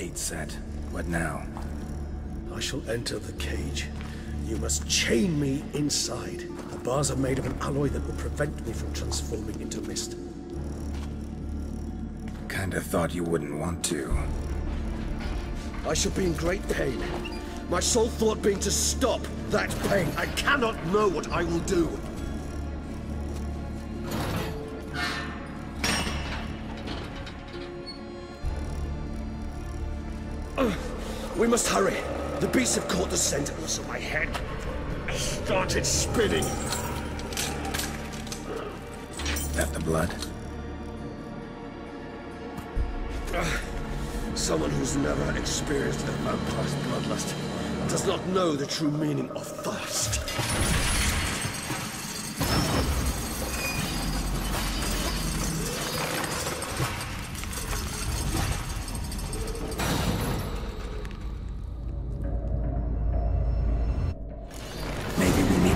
Eight set. What now? I shall enter the cage. You must chain me inside. The bars are made of an alloy that will prevent me from transforming into mist. Kinda thought you wouldn't want to. I shall be in great pain. My sole thought being to stop that pain. I cannot know what I will do. We must hurry. The beasts have caught the scent, and also my head started spinning. That the blood? Someone who's never experienced a vampire's bloodlust does not know the true meaning of thirst.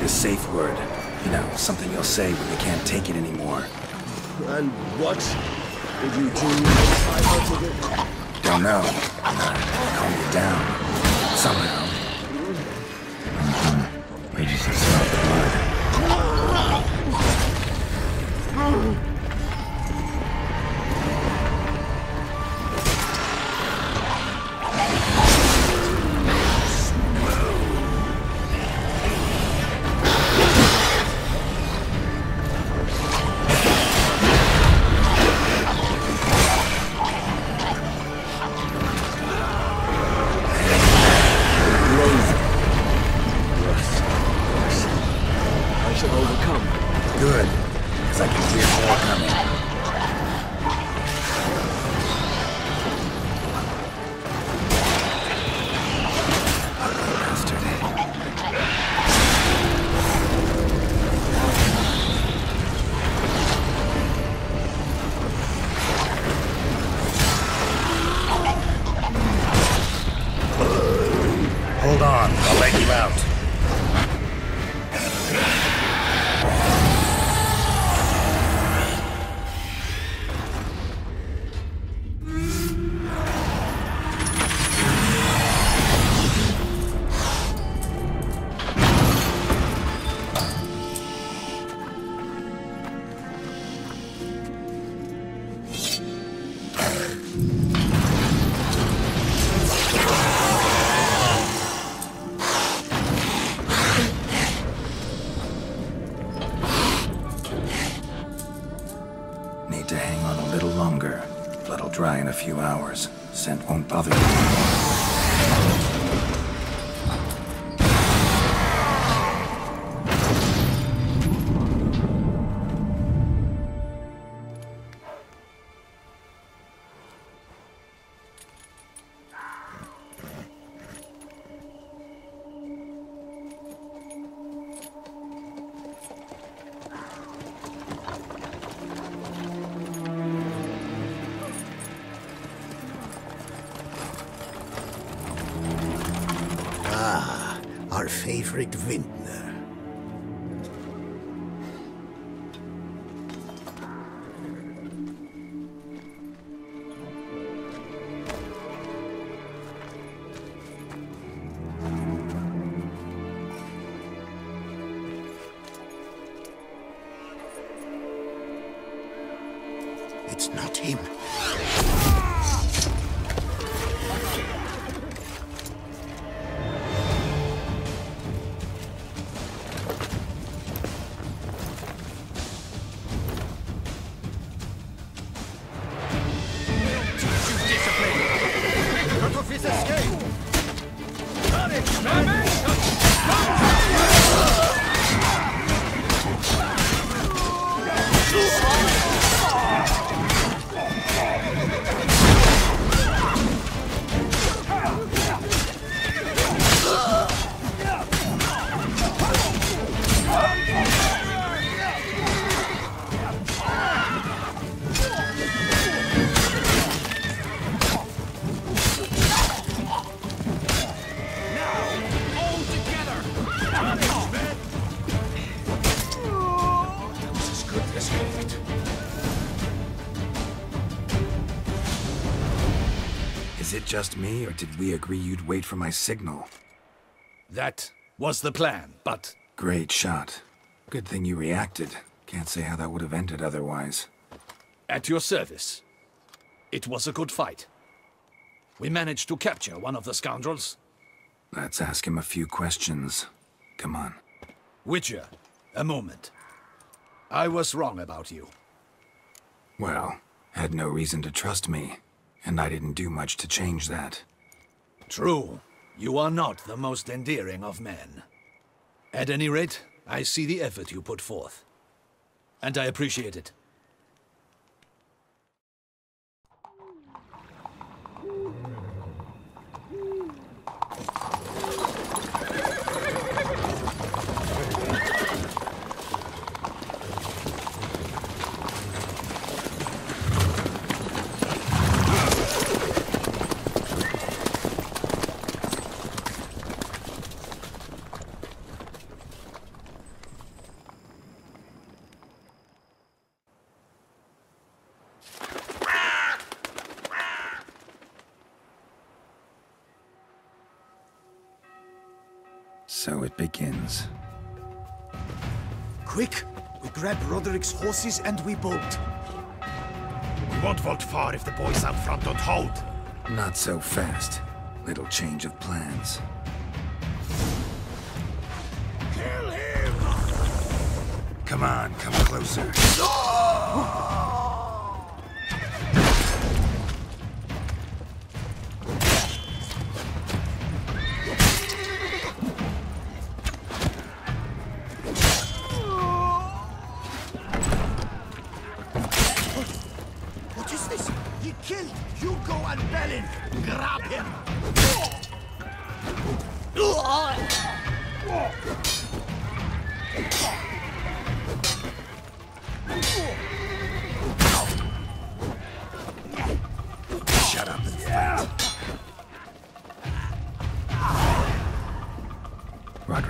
A safe word. You know, something you'll say when you can't take it anymore. And what did you do if I wanted it? Don't know. Calm you down. Somehow. We just smell a few hours. Scent won't bother you. Our favorite just me, or did we agree you'd wait for my signal? That was the plan, but Great shot. Good thing you reacted. Can't say how that would have ended otherwise. at your service. It was a good fight. We managed to capture one of the scoundrels. Let's ask him a few questions. Come on. Witcher, a moment. I was wrong about you. Well, had no reason to trust me, and I didn't do much to change that. True, you are not the most endearing of men. At any rate, I see the effort you put forth. And I appreciate it. So it begins. Quick! We grab Roderick's horses and we bolt. We won't vault far if the boys out front don't hold. Not so fast. Little change of plans. Kill him! Come on, come closer. What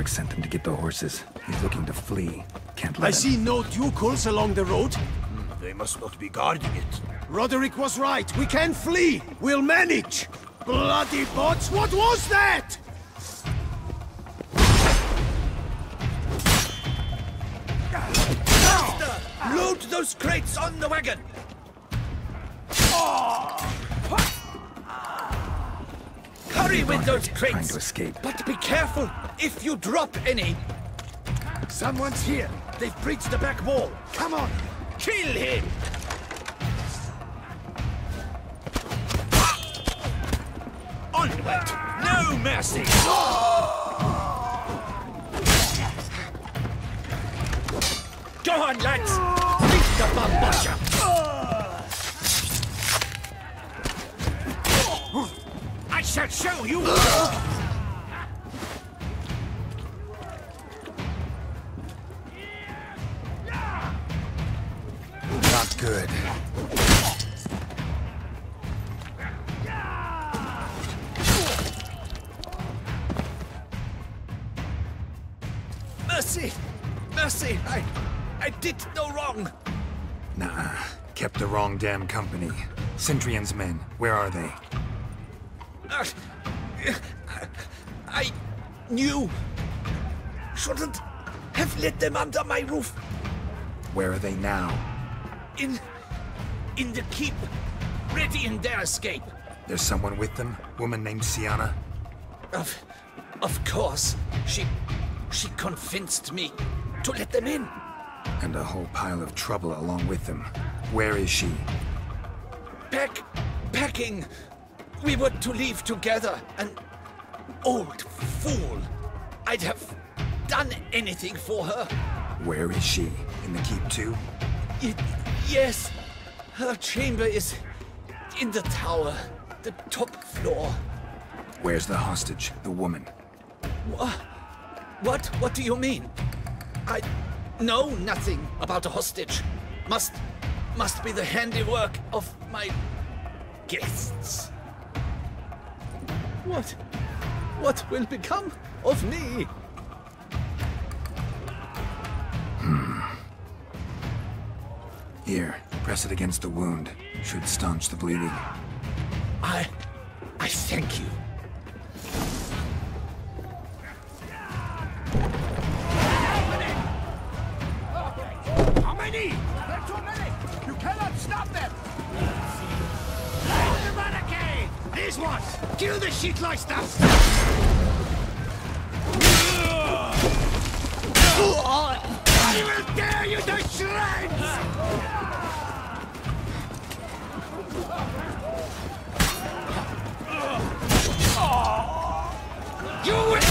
Roderick sent them to get the horses. He's looking to flee. Can't let I him. see no ducals along the road. Hmm, they must not be guarding it. Roderick was right. We can flee. We'll manage. Bloody bots, what was that? Load those crates on the wagon! Hurry with those Trying crates! to escape. But be careful if you drop any. Someone's here. They've breached the back wall. Come on. Kill him! Onward! No mercy! Go on, lads! Beat the butcher! I shall show you! Not good. Mercy! Mercy! I... I did no wrong! Nah, kept the wrong damn company. Cintrian's men, where are they? I knew. Shouldn't have let them under my roof. Where are they now? In. in the keep. Ready in their escape. There's someone with them? Woman named Syanna? Of. of course. She. she convinced me to let them in. And a whole pile of trouble along with them. Where is she? Pack. packing. We were to leave together. An old fool. I'd have done anything for her. Where is she? In the keep too? Y- yes, her chamber is in the tower, the top floor. Where's the hostage, the woman? What? What do you mean? I know nothing about a hostage. Must must be the handiwork of my guests. What? What will become of me? Hmm. Here, press it against the wound. Should staunch the bleeding. I... I Thank you. Kill the shitleister! I will tear you to shreds! You will...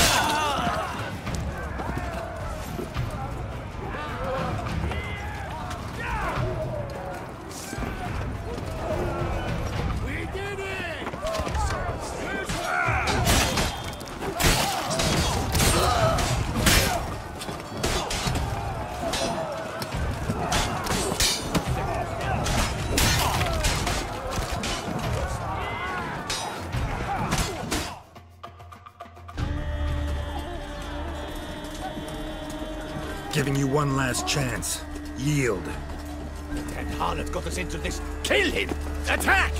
one last chance. Yield. That harlot got us into this. Kill him! Attack!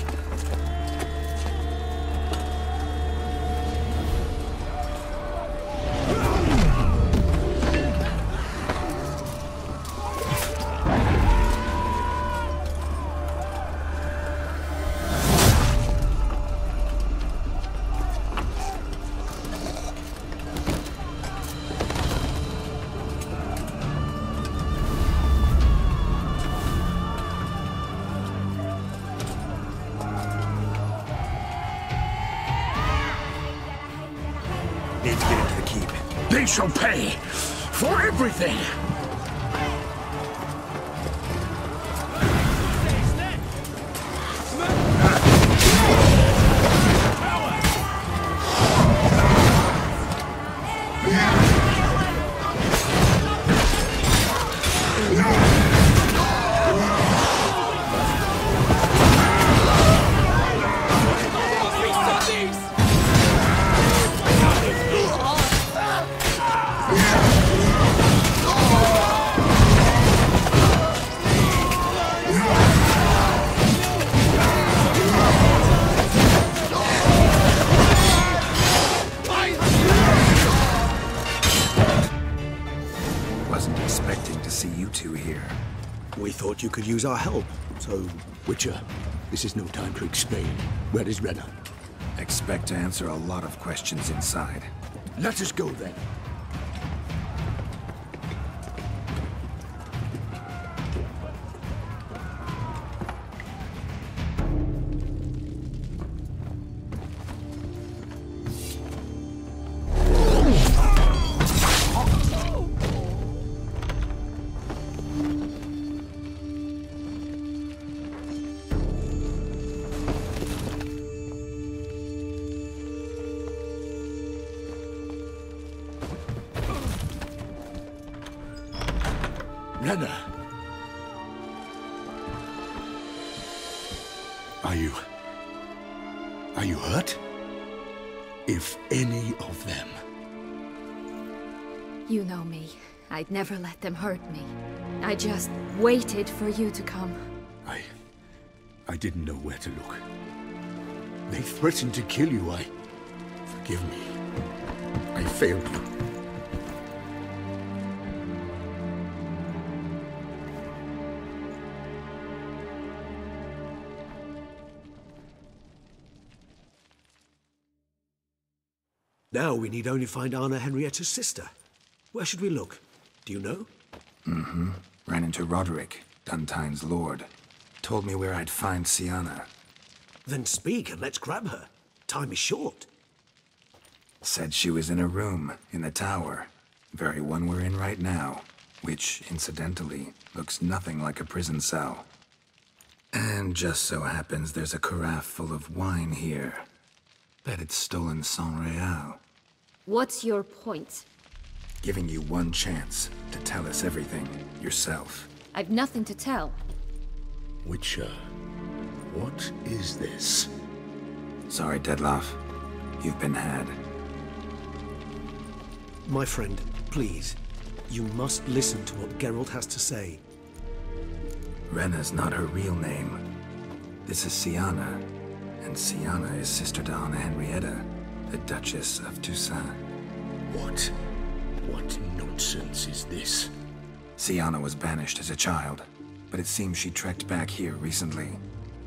To get into the keep. They shall pay for everything! Thought you could use our help, so Witcher, this is no time to explain. Where is Rhena? Expect to answer a lot of questions inside. Let us go then. Rhena! Are you... Are you hurt? If any of them... You know me. I'd never let them hurt me. I just waited for you to come. I... I didn't know where to look. They threatened to kill you, I... Forgive me. I failed you. Now we need only find Anna Henrietta's sister. Where should we look? Do you know? Mm-hmm. Ran into Roderick, Dun Tynne's lord. Told me where I'd find Syanna. Then speak and let's grab her. Time is short. Said she was in a room in the tower. Very one we're in right now. Which, incidentally, looks nothing like a prison cell. And just so happens there's a carafe full of wine here. Bet it's stolen San Real. What's your point? Giving you one chance to tell us everything yourself. I've nothing to tell. Witcher, what is this? Sorry, Dettlaff. You've been had. My friend, please. You must listen to what Geralt has to say. Rhena's not her real name. This is Syanna. And Syanna is sister to Anna Henrietta, the Duchess of Toussaint. What? What nonsense is this? Syanna was banished as a child, but it seems she trekked back here recently.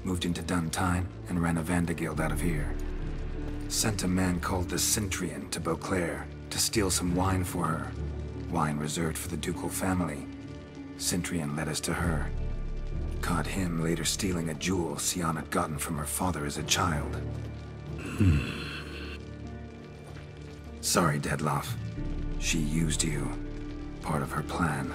Moved into Dun Tynne and ran a Vandergild out of here. Sent a man called the Cintrian to Beauclair to steal some wine for her. Wine reserved for the ducal family. Cintrian led us to her. Caught him later stealing a jewel Syanna had gotten from her father as a child. Hmm. Sorry, Dettlaff. She used you. Part of her plan.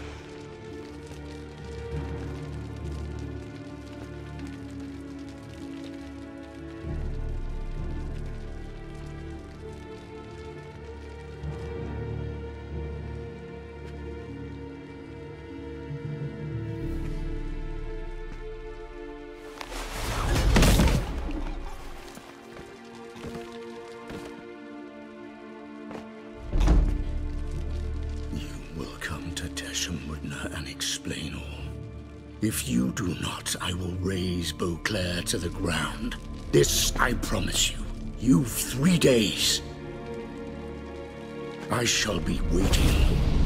If you do not, I will raze Beauclair to the ground. This I promise you. You've three days. I shall be waiting